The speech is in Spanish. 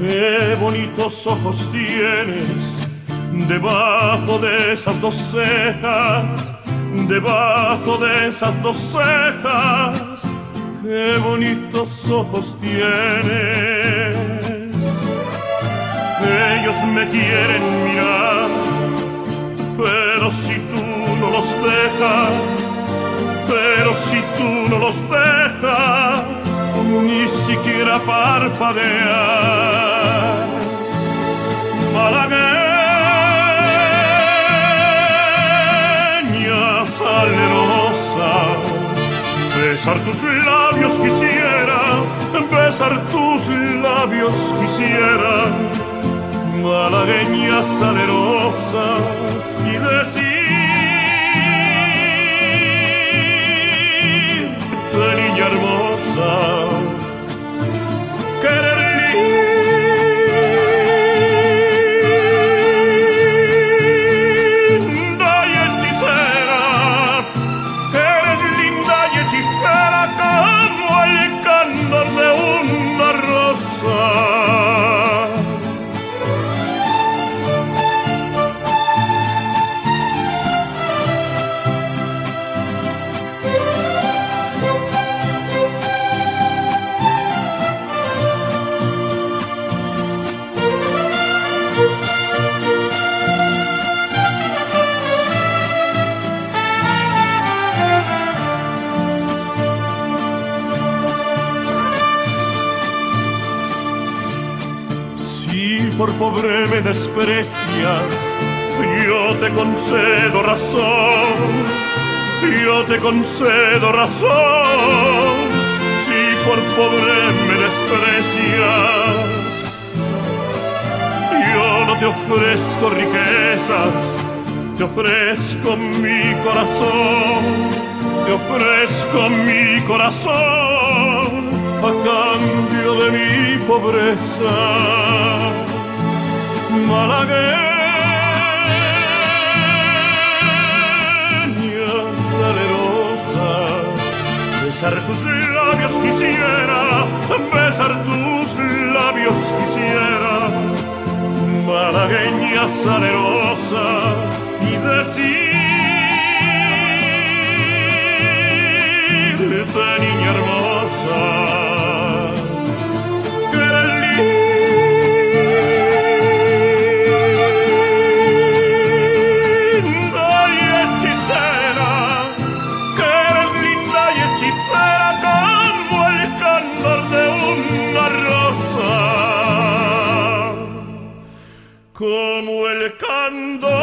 Qué bonitos ojos tienes debajo de esas dos cejas, debajo de esas dos cejas. Qué bonitos ojos tienes. Ellos me quieren mirar, pero si tú no los dejas, pero si tú no los dejas, ni siquiera parpadear. Malagueña salerosa, besar tus labios quisiera, besar tus labios quisiera, malagueña salerosa, por pobre me desprecias, yo te concedo razón, yo te concedo razón. Si por pobre me desprecias, yo no te ofrezco riquezas, te ofrezco mi corazón, te ofrezco mi corazón. A cambio de mi pobreza. Malagueña salerosa, besar tus labios quisiera, besar tus labios quisiera, malagueña salerosa, y decirte, niña hermosa, como el candor